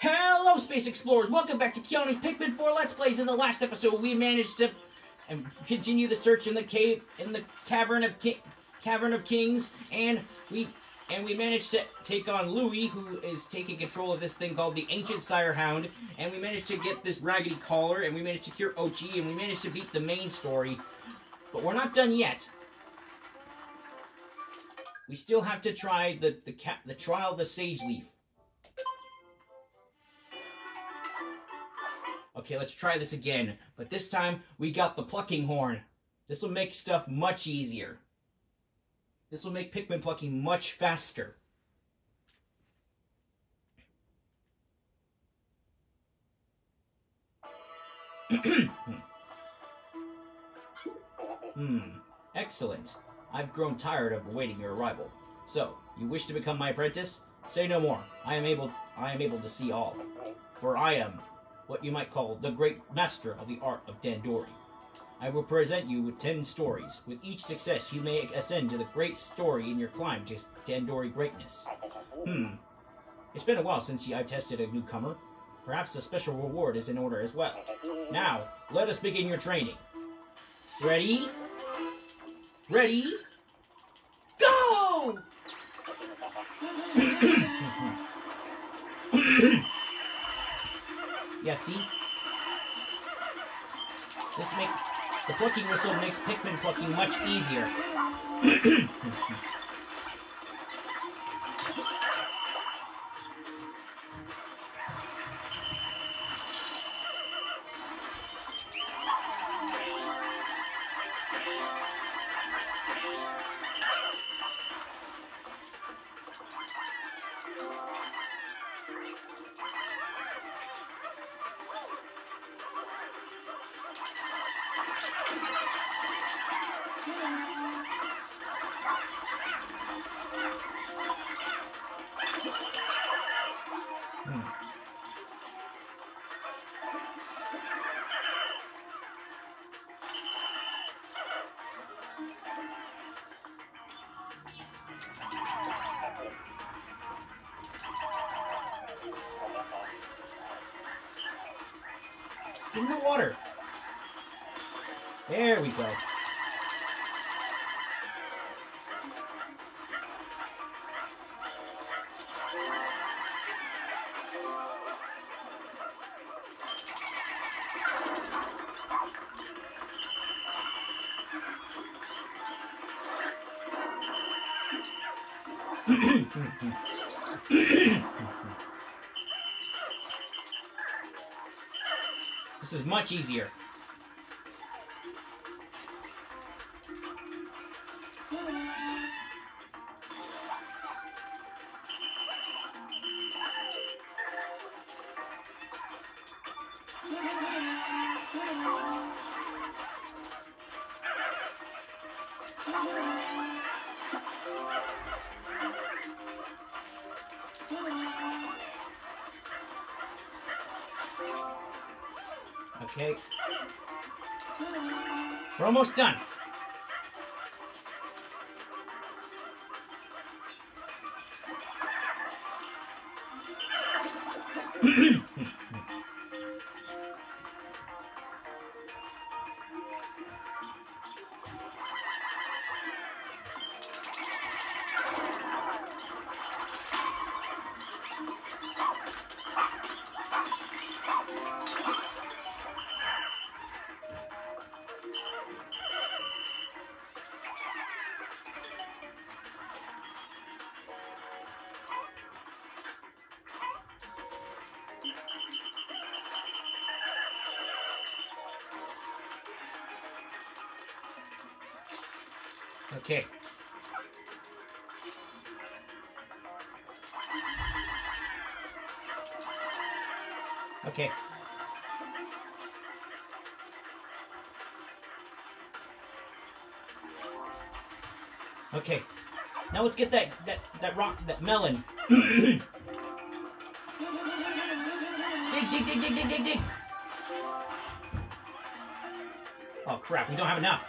Hello, Space Explorers! Welcome back to Keanu's Pikmin 4 Let's Plays. In the last episode, we managed to continue the search in the cave, in the cavern of Ki cavern of kings, and we and we managed to take on Louie, who is taking control of this thing called the Ancient Sire Hound, and we managed to get this Raggedy Collar, and we managed to cure Oatchi, and we managed to beat the main story. But we're not done yet. We still have to try the the, the trial of the Sage Leaf. Okay, let's try this again. But this time, we got the plucking horn. This will make stuff much easier. This will make Pikmin plucking much faster. hmm. Excellent. I've grown tired of awaiting your arrival. So, you wish to become my apprentice? Say no more. I am able I am able to see all. For I am what you might call the great master of the art of Dandori. I will present you with ten stories. With each success, you may ascend to the great story in your climb to Dandori greatness. Hmm. It's been a while since I've tested a newcomer. Perhaps a special reward is in order as well. Now, let us begin your training. Ready? Ready? Go! Yeah, see? This make the plucking whistle makes Pikmin plucking much easier. water. There we go. Much easier. Almost done. Okay. Okay. Okay. Now let's get that that that rock that melon. dig dig dig dig dig dig dig. Oh crap, we don't have enough.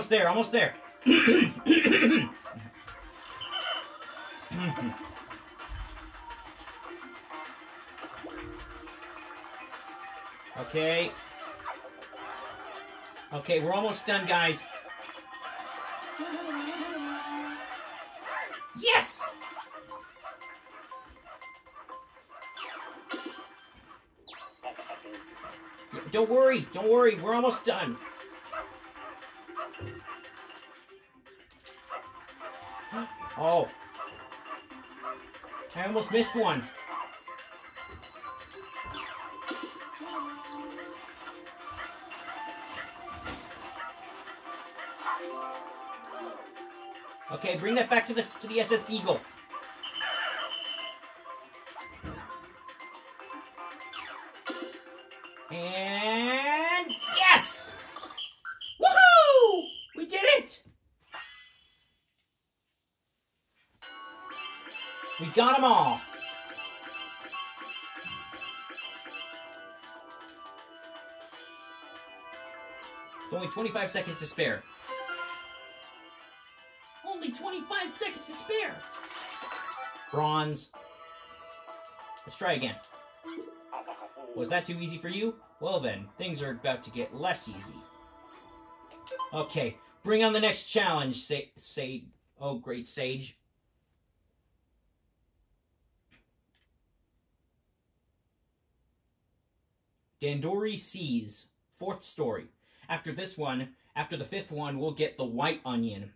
Almost there, almost there. okay. Okay, we're almost done, guys. Yes! Don't worry, don't worry, we're almost done. Almost missed one. Okay, bring that back to the to the SS Beagle. 25 seconds to spare. Only 25 seconds to spare. Bronze. Let's try again. Was that too easy for you? Well then, things are about to get less easy. Okay, bring on the next challenge, say, say, oh great sage. Dandori Seas, fourth story. After this one, after the fifth one, we'll get the white onion.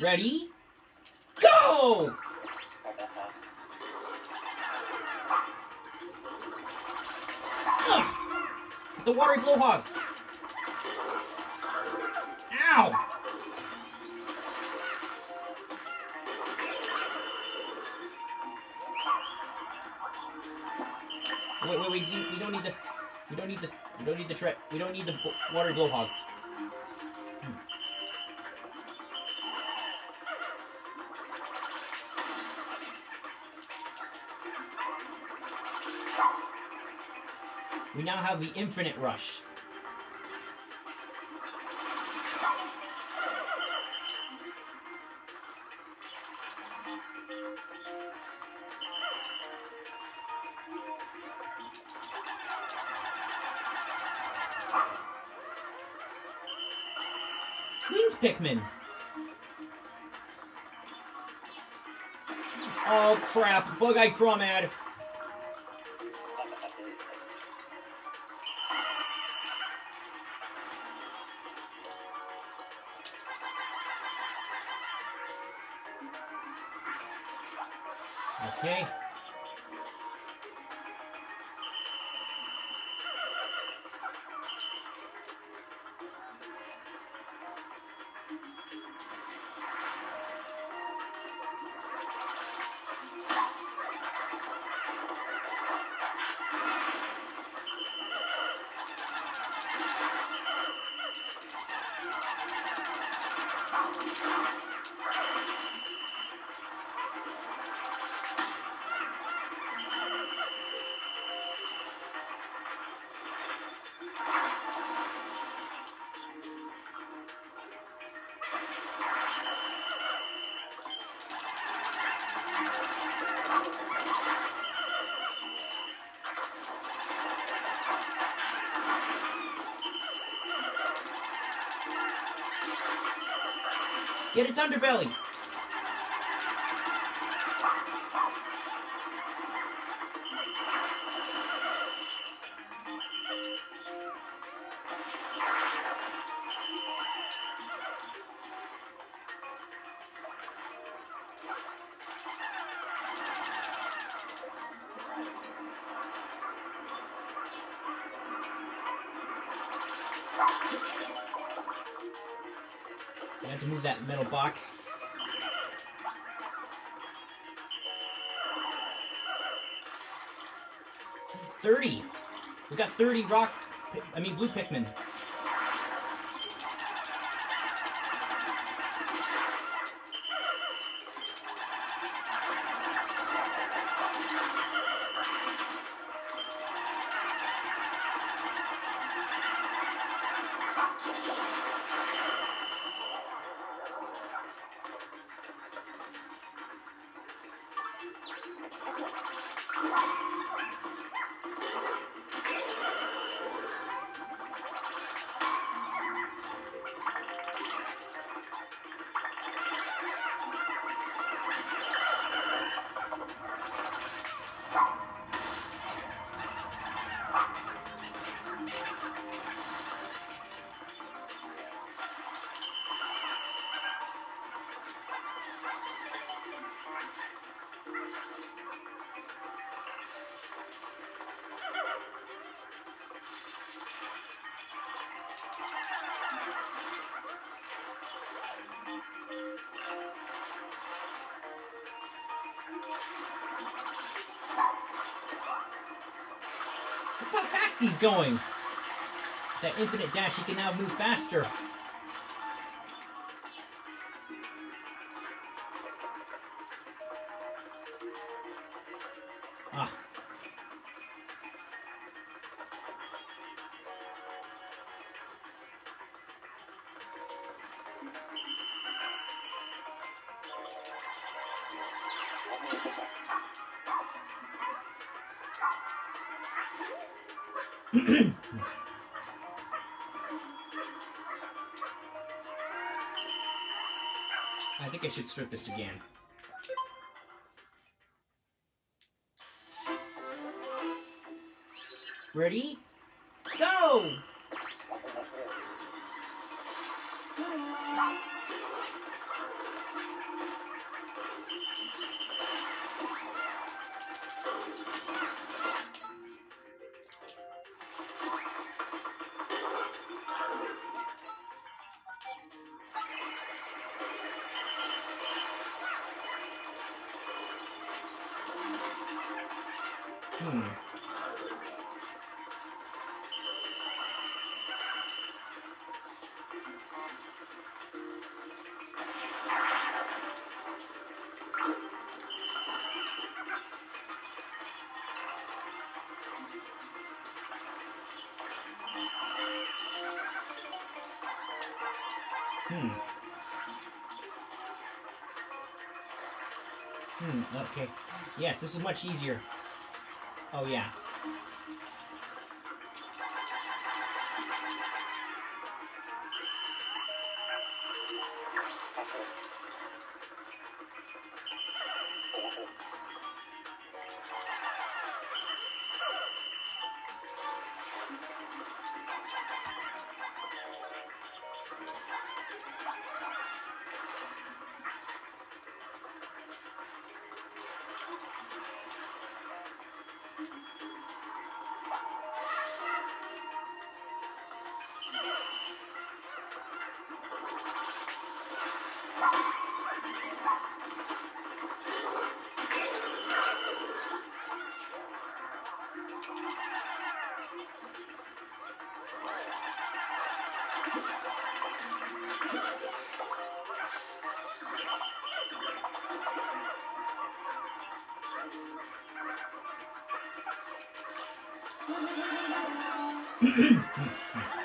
Ready? Go! Ugh! The watery blowhog. Ow! You, you don't need the, we don't need the, we don't need the tre- we don't need the watery blowhog. Hmm. We now have the infinite rush. Wings Pikmin. Oh crap, Bug-Eyed Crawmad. Okay. Underbelly. Box. Thirty. We got thirty rock. I mean blue Pikmin. Going! That infinite dash, he can now move faster. I think I should start this again. Ready? Go! Okay. Yes, this is much easier. Oh, yeah. Hmm.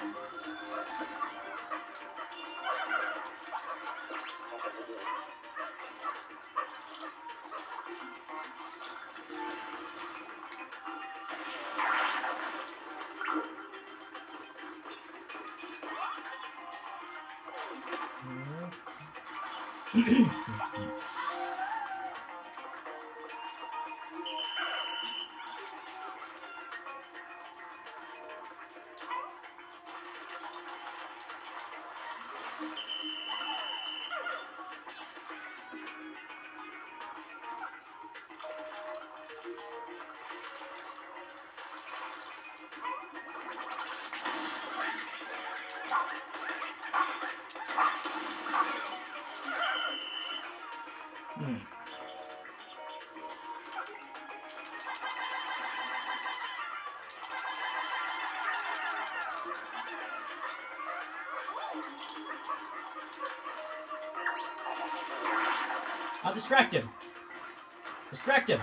I'll distract him. Distract him.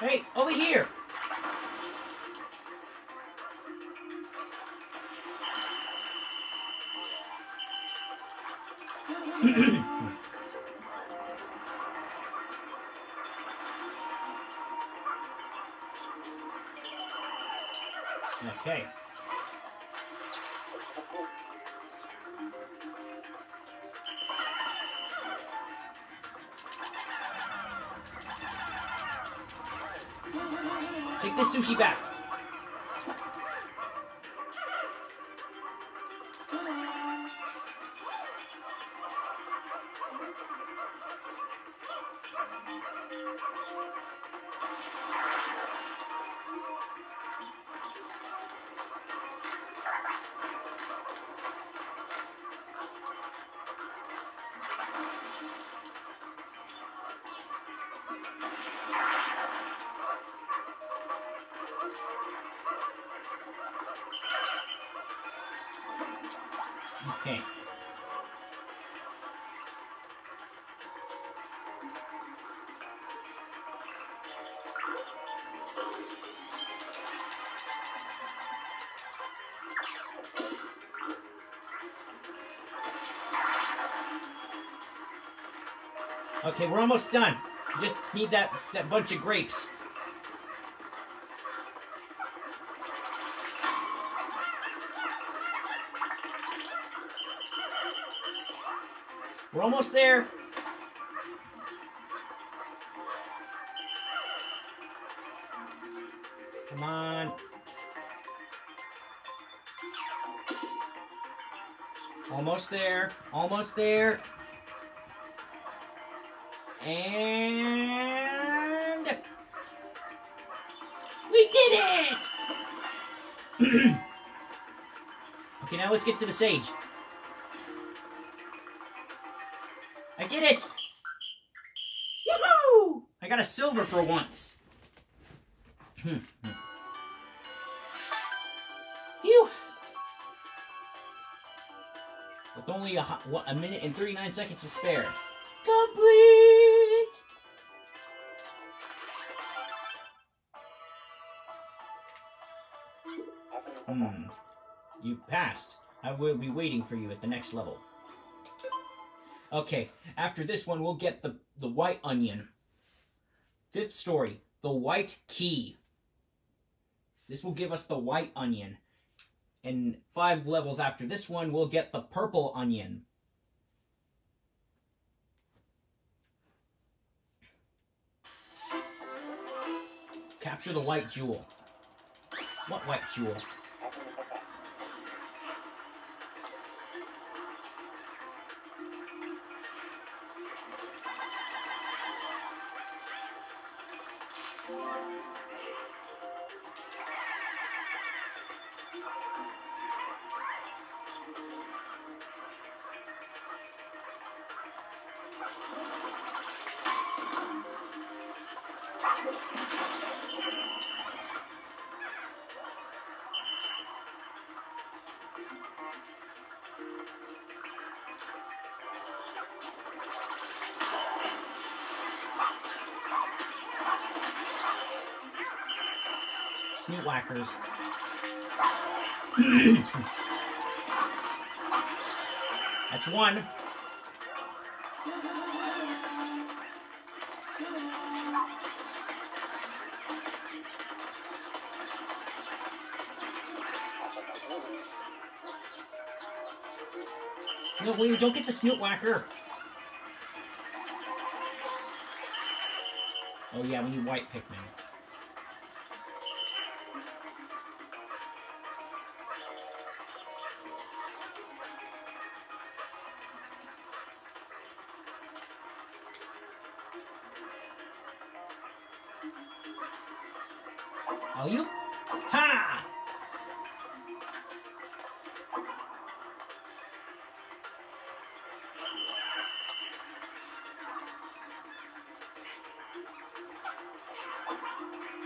Hey, over here. Take this sushi back. Okay, we're almost done. Just need that, that bunch of grapes. We're almost there. Come on. Almost there. Almost there. And we did it! okay, now let's get to the sage. I did it! Woohoo! I got a silver for once. Phew. With only a, what, a minute and 39 seconds to spare. Complete! Hmm. You've passed. I will be waiting for you at the next level. Okay, after this one, we'll get the, the white onion. Fifth story, the white key. This will give us the white onion. And five levels after this one, we'll get the purple onion. Capture the white jewel. What white jewel? Snoot. That's one. No, William, don't get the snoot whacker. Oh yeah, we need white Pikmin. Are you? Ha!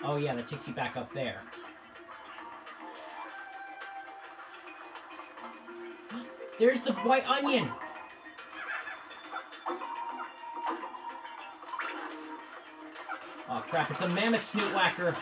Oh yeah, that takes you back up there. There's the white onion! Oh crap, it's a mammoth snoot whacker.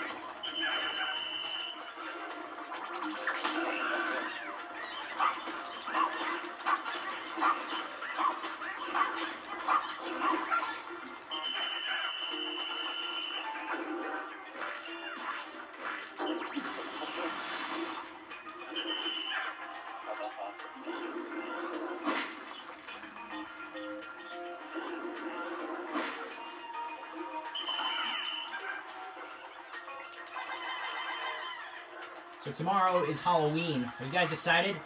Tomorrow is Halloween. Are you guys excited?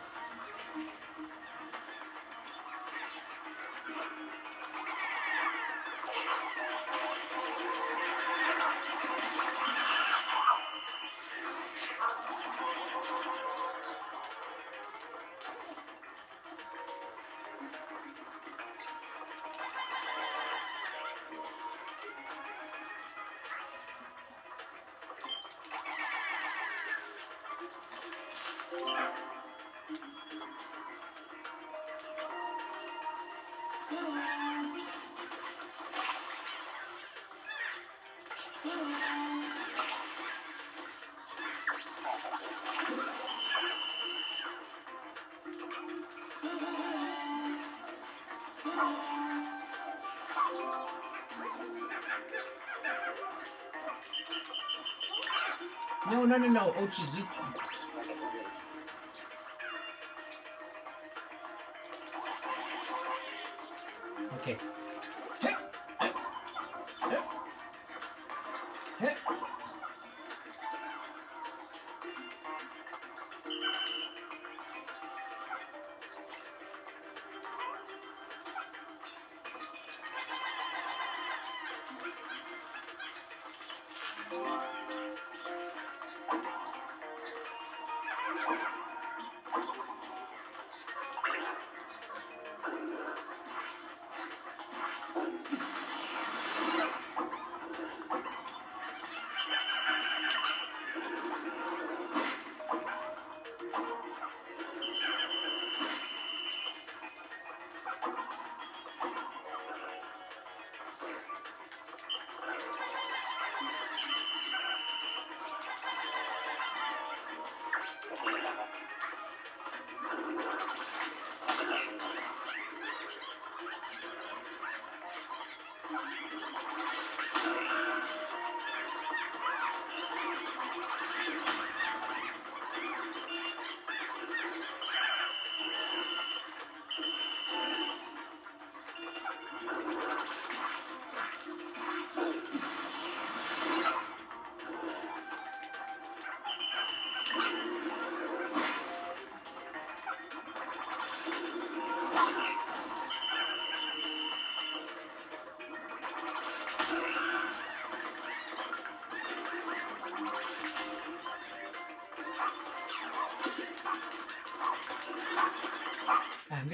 No, no, no, no, Oatchi, you.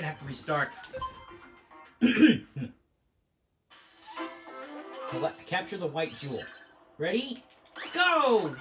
Gonna have to restart. Capture the white jewel. Ready? Go!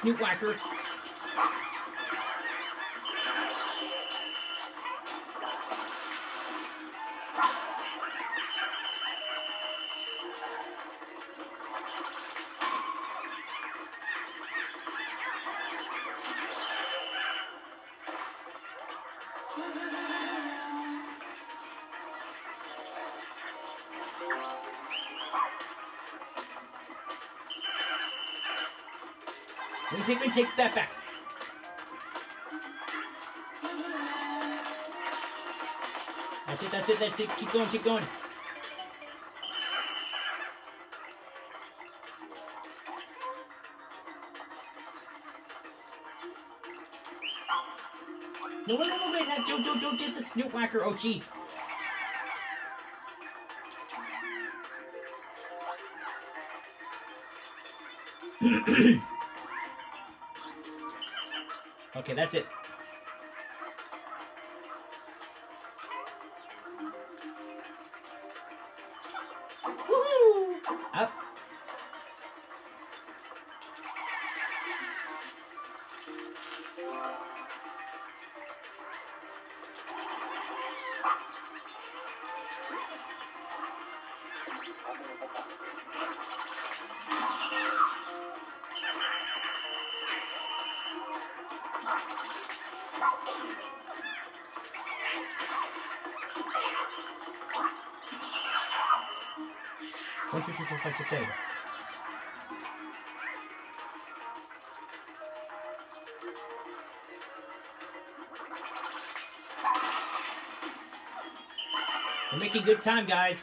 Take Pikmin, take that back. That's it, that's it, that's it. Keep going, keep going. No, wait, wait, wait, not, don't, don't, don't get the snoot whacker, Oatchi. okay, that's it. One, two, three, four, five, six, seven. We're making good time, guys.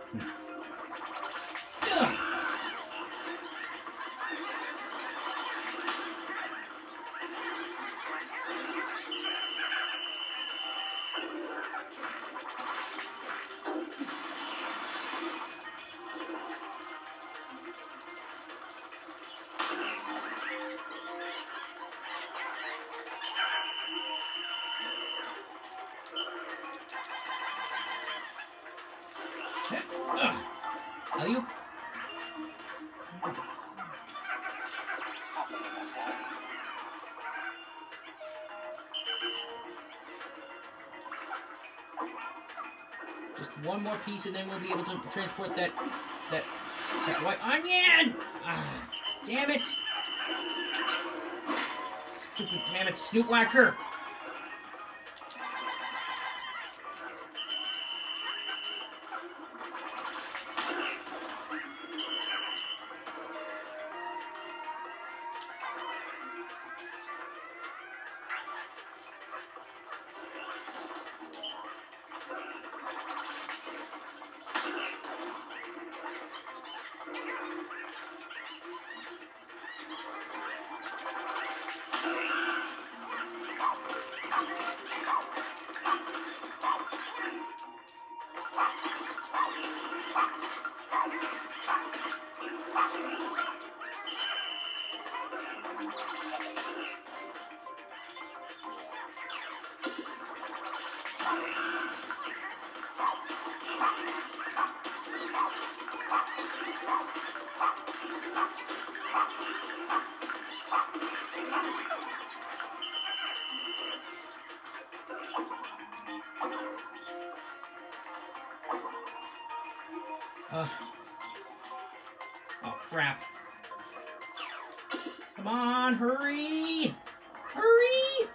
piece, and then we'll be able to transport that that that white onion. Ah, damn it! Stupid mammoth snoot whacker. Crap! Come on, hurry! Hurry!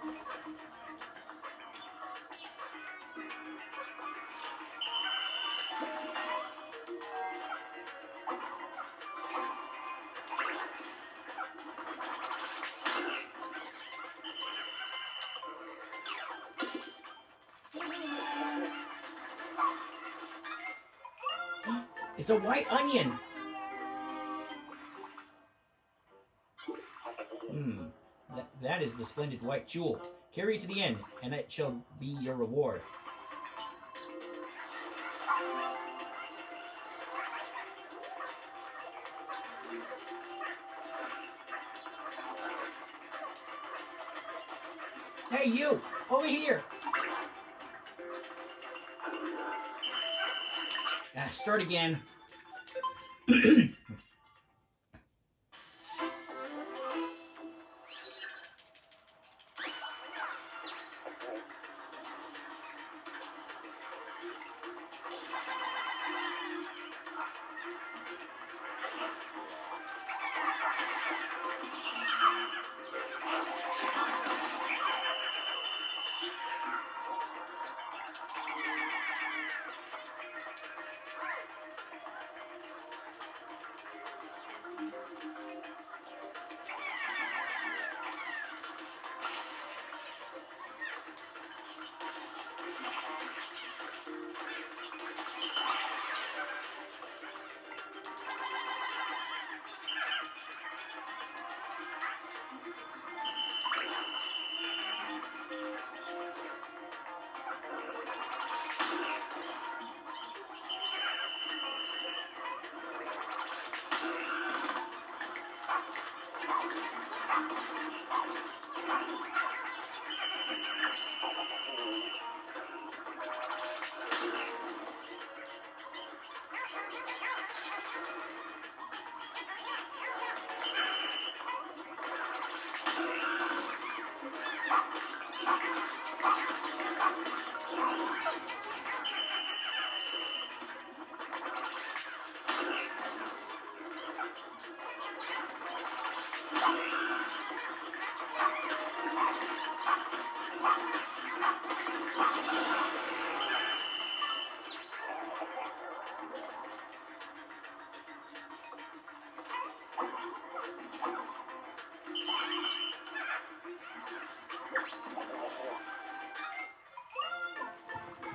It's a white onion. Is the splendid white jewel. Carry to the end, and it shall be your reward. Hey, you! Over here! Ah, start again.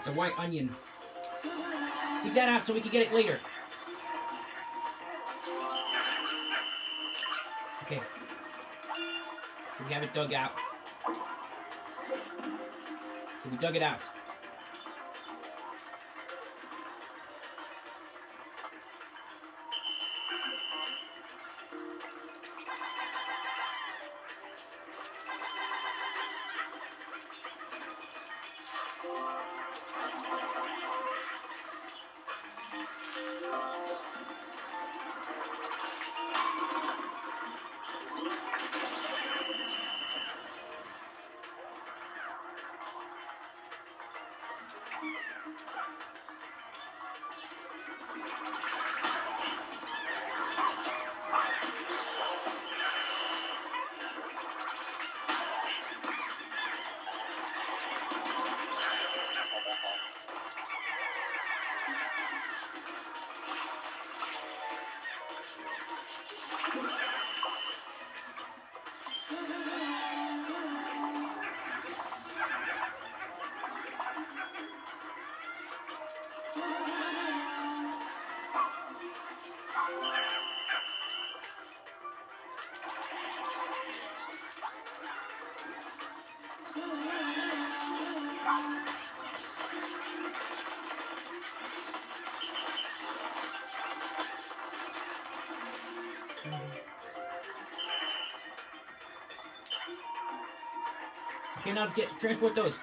It's a white onion. Take that out so we can get it later. Okay. We have it dug out. We dug it out. Now get transport those.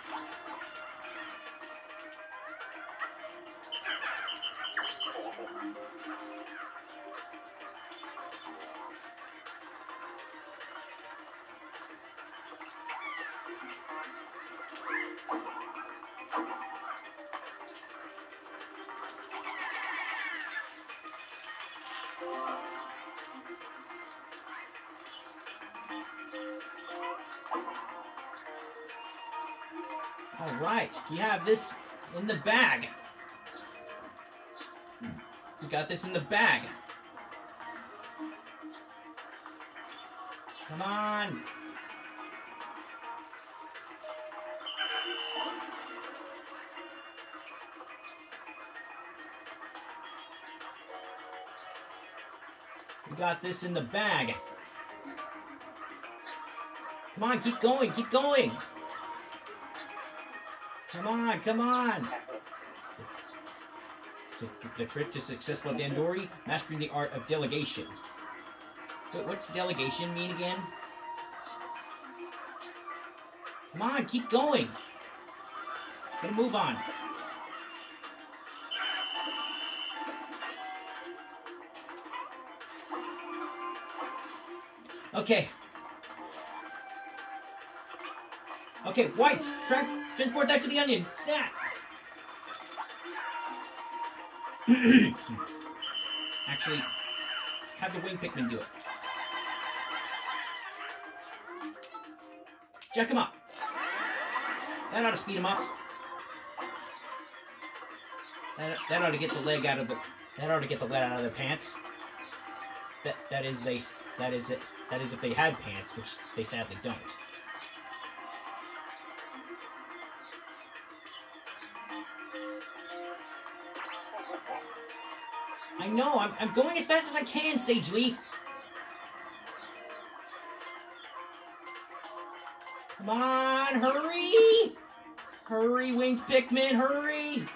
Right, we have this in the bag. We got this in the bag. Come on. We got this in the bag. Come on, keep going, keep going. Come on, come on. The, the trick to successful Dandori, mastering the art of delegation. Wait, what's delegation mean again? Come on, keep going. Gotta move on. Okay. Okay, white, tra transport that to the onion. Stat. Actually, have the wing Pikmin do it. Jack him up. That ought to speed him up. That, that ought to get the leg out of the. That ought to get the lead out of their pants. That that is they. That is it. That is if they had pants, which they sadly don't. Know. I'm I'm going as fast as I can, Sage Leaf. Come on, hurry! Hurry, winged Pikmin, hurry!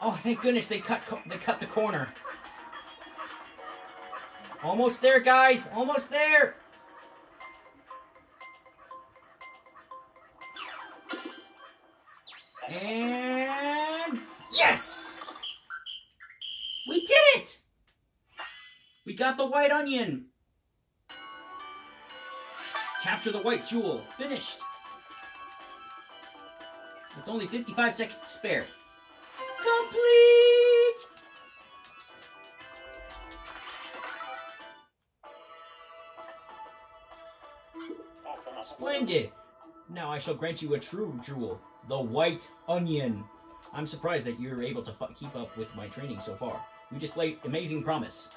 Oh, thank goodness they cut they cut the corner. Almost there, guys. Almost there. Got the white onion. Capture the white jewel. Finished. With only 55 seconds to spare. Complete! Splendid! Now I shall grant you a true jewel, the white onion. I'm surprised that you're able to keep up with my training so far. You displayed amazing promise.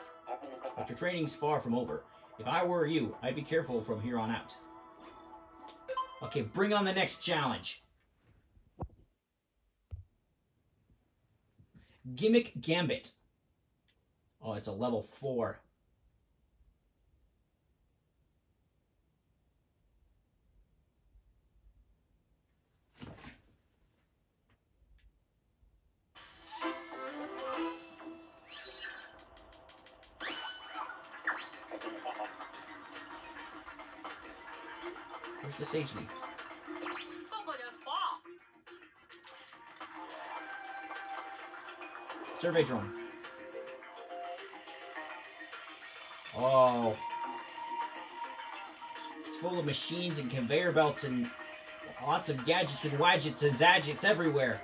But your training's far from over. If I were you, I'd be careful from here on out. Okay, bring on the next challenge. Gimmick Gambit. Oh, it's a level 4. Leaf? Survey drone. Oh. It's full of machines and conveyor belts and lots of gadgets and widgets and zadgets everywhere.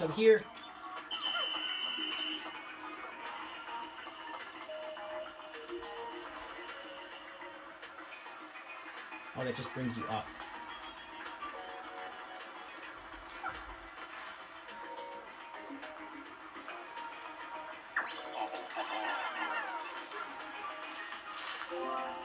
Over here. Oh, that just brings you up. Ah,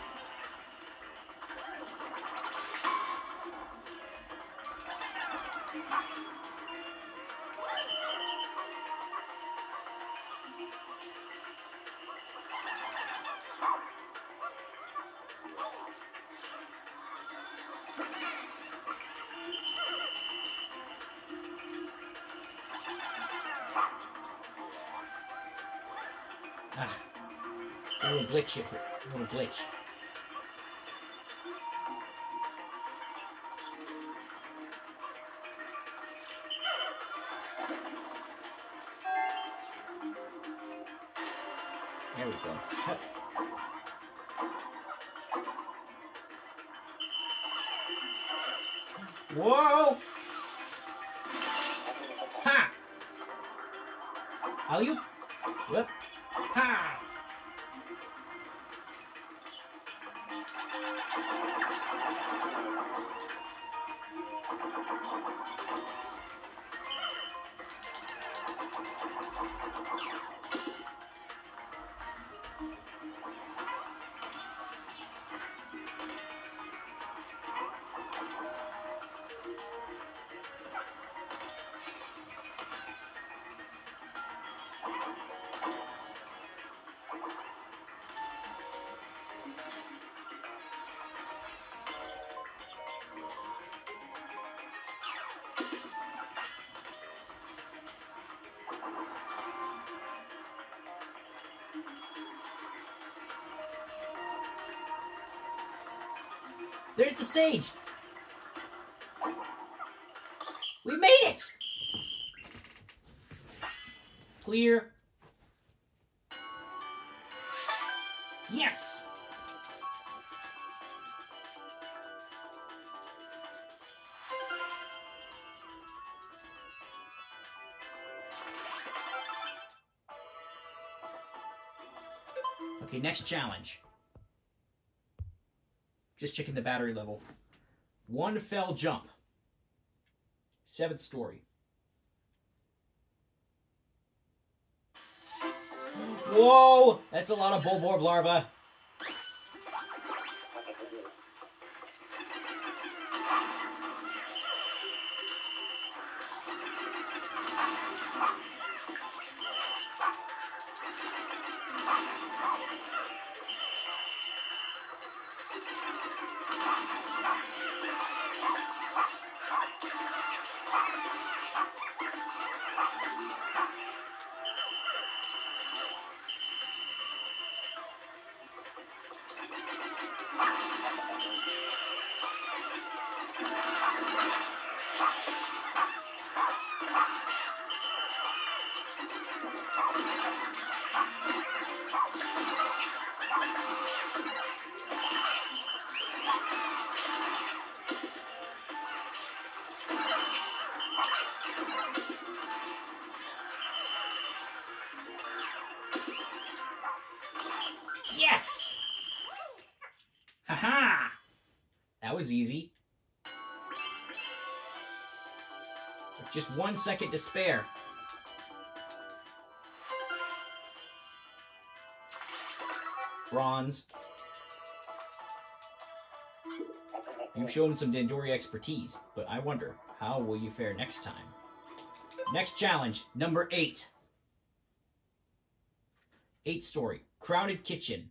little glitch here. A little glitch. There's the sage. We made it. Clear. Yes. Okay, next challenge. Just checking the battery level. One fell jump. Seventh story. Whoa! That's a lot of bulborb larvae. One second to spare. Bronze. You've shown some Dandori expertise, but I wonder, how will you fare next time? Next challenge, number eight. Eight story, crowded kitchen.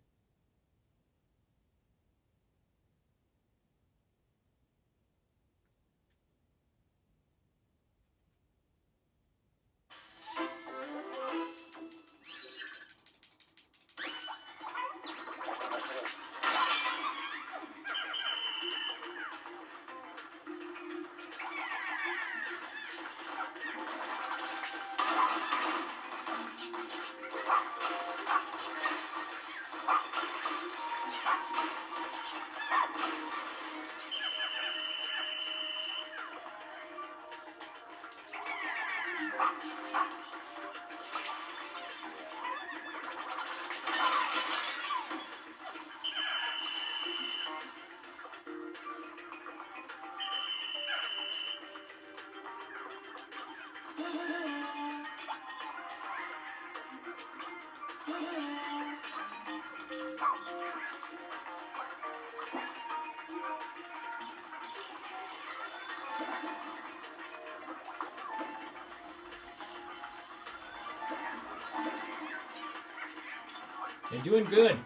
Doing good.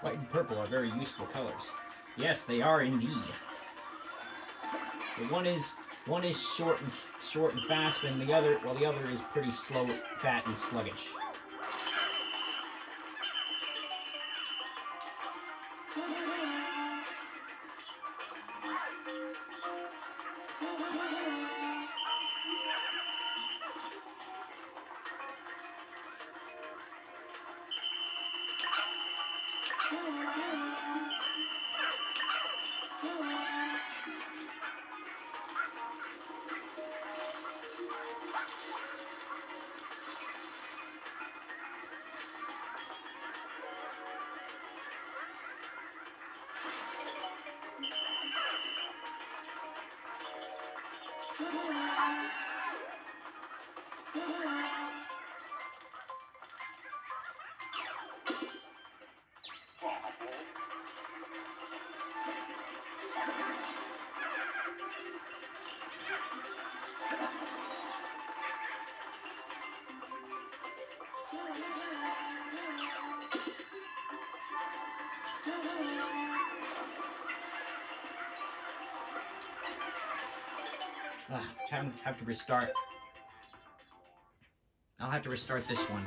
White and purple are very useful colors. Yes, they are indeed. One is one is short and short and fast, and the other well the other is pretty slow, fat, and sluggish. Ah, have, have to restart. I'll have to restart this one.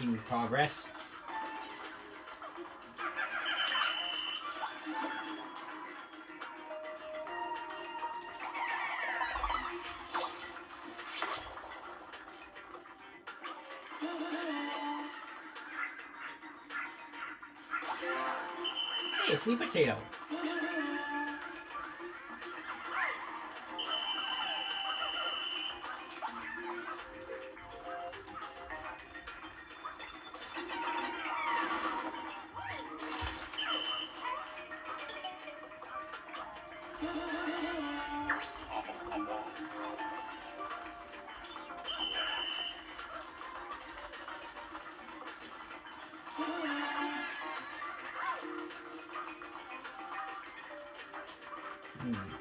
Making progress. Hey, sweet potato. Hmm.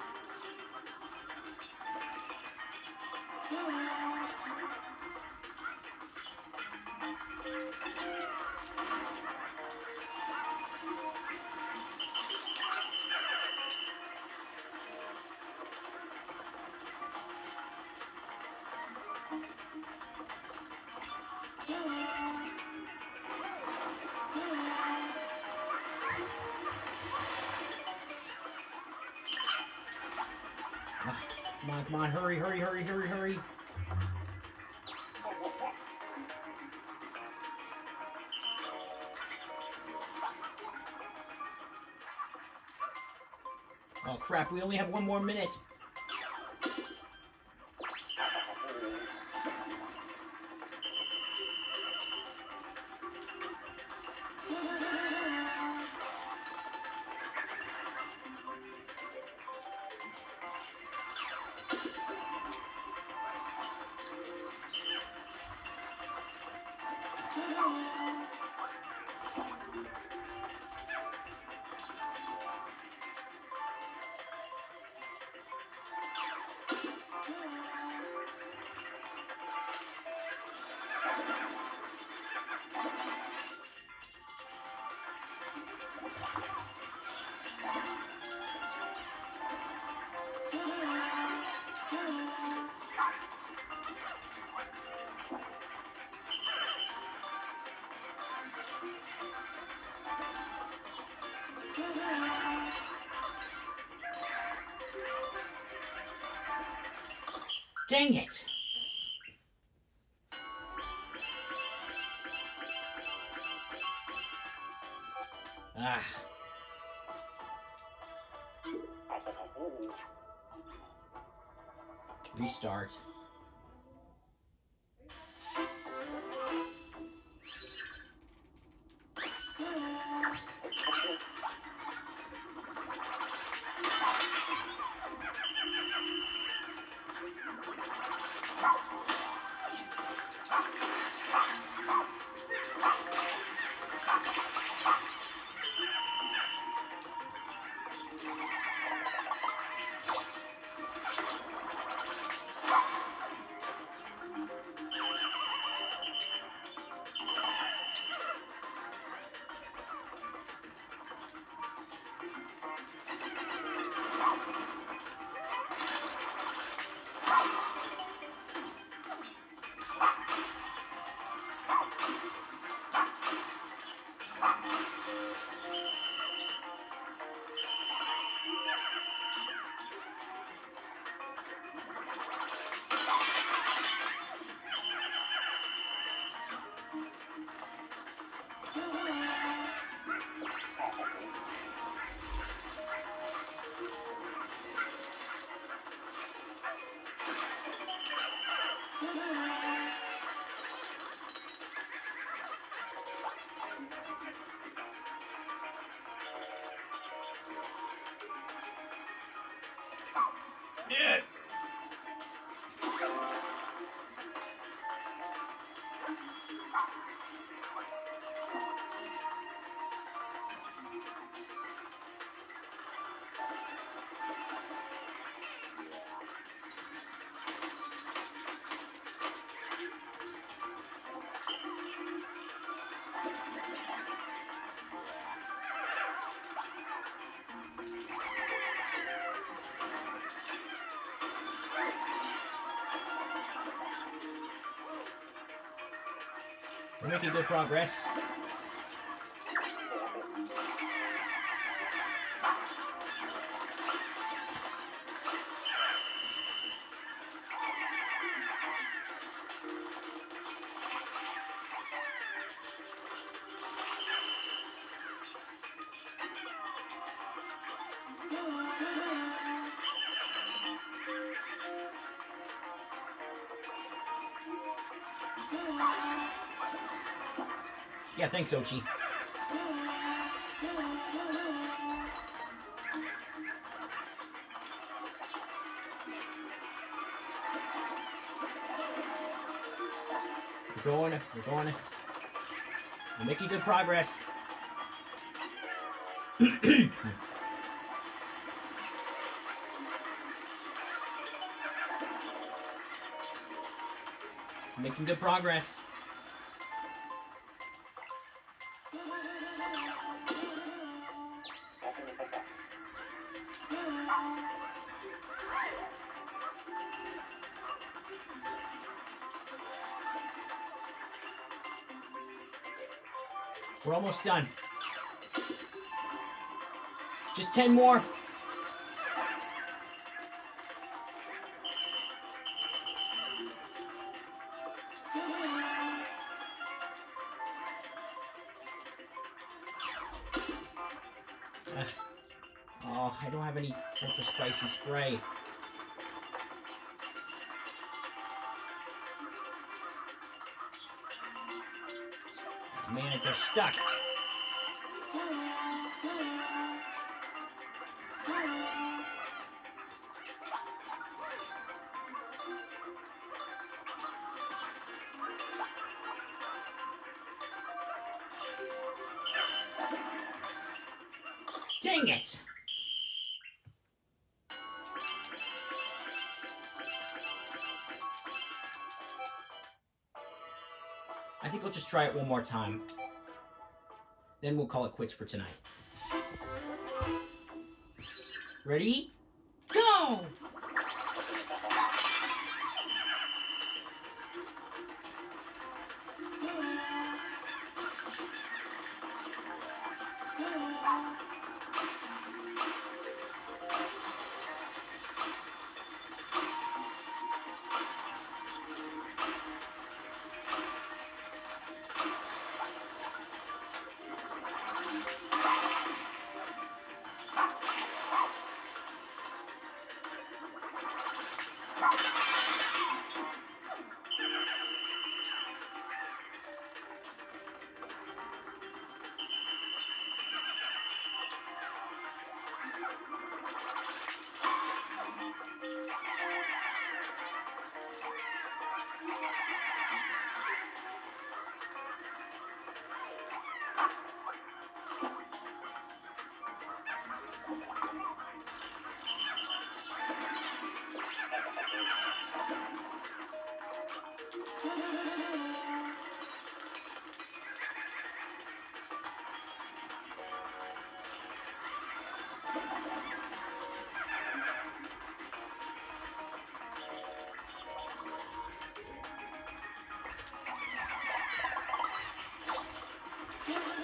Come on, come on, hurry, hurry, hurry, hurry, hurry. Oh crap, we only have one more minute. Dang it! Ah. Restart. Yeah. We're making good progress. Thanks, Oatchi. We're going, we're going. We're making good progress. making good progress. We're almost done. Just 10 more. Ugh. Oh, I don't have any ultra spicy spray. Stuck. Dang it! I think we'll just try it one more time. Then we'll call it quits for tonight. Ready? Yeah.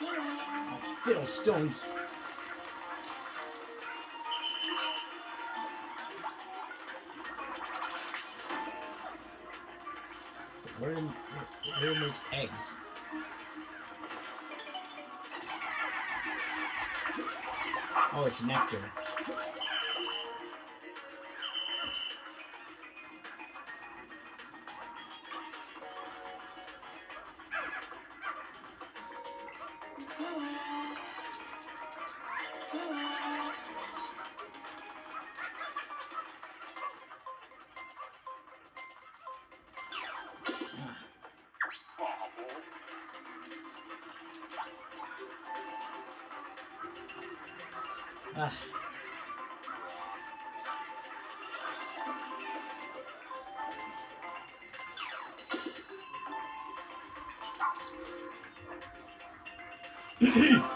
Oh, fiddle stones. Where are, where are those eggs? Oh, it's nectar. Ah.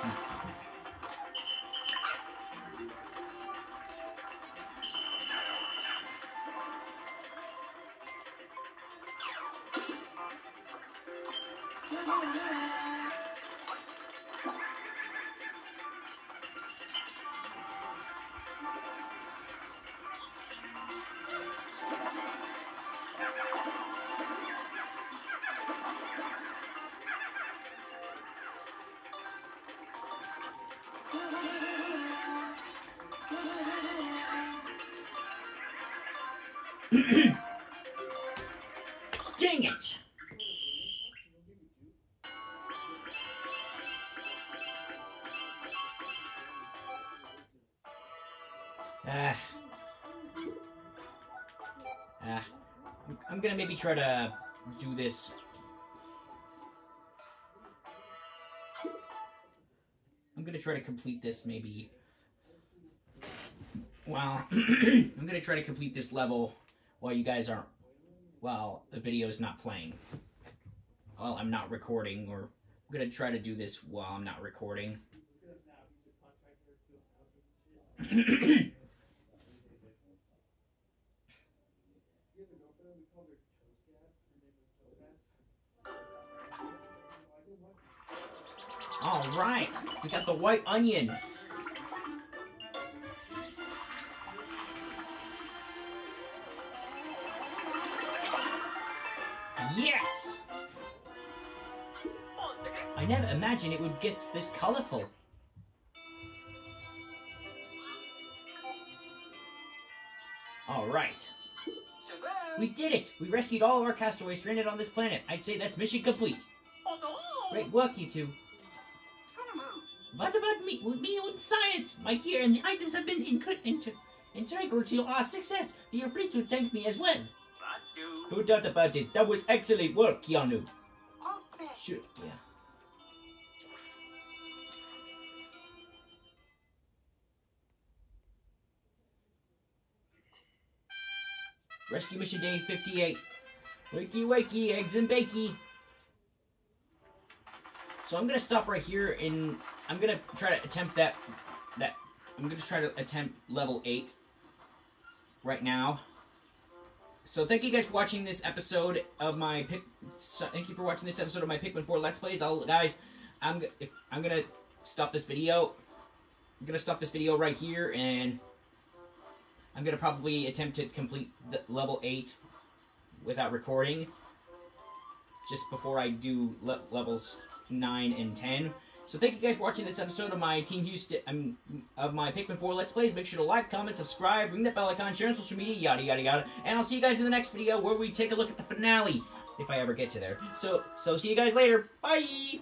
Dang it! Ah. Ah. I'm, I'm gonna maybe try to do this. I'm gonna try to complete this maybe. Well, I'm gonna try to complete this level while you guys aren't. While the video is not playing. Well, I'm not recording, or I'm gonna try to do this while I'm not recording. All right, we got the white onion. Yes! I never imagined it would get this colorful. All right. We did it! We rescued all of our castaways stranded on this planet. I'd say that's mission complete. Great work, you two. What about me? Me and science? My gear and the items have been integral to our success. You're free to thank me as well. No doubt about it. That was excellent work, Keanu. Sure, yeah. Rescue mission day 58. Wakey wakey, eggs and bakey. So I'm gonna stop right here and I'm gonna try to attempt that that I'm gonna try to attempt level 8 right now. So thank you guys for watching this episode of my pick. So thank you for watching this episode of my Pikmin 4 Let's Plays. I'll guys, I'm if, I'm gonna stop this video. I'm gonna stop this video right here, and I'm gonna probably attempt to complete the level eight without recording, just before I do le- levels nine and ten. So thank you guys for watching this episode of my Team Husted of my Pikmin 4 Let's Plays. Make sure to like, comment, subscribe, ring that bell icon, share on social media, yada yada yada. And I'll see you guys in the next video where we take a look at the finale, if I ever get to there. So so see you guys later. Bye.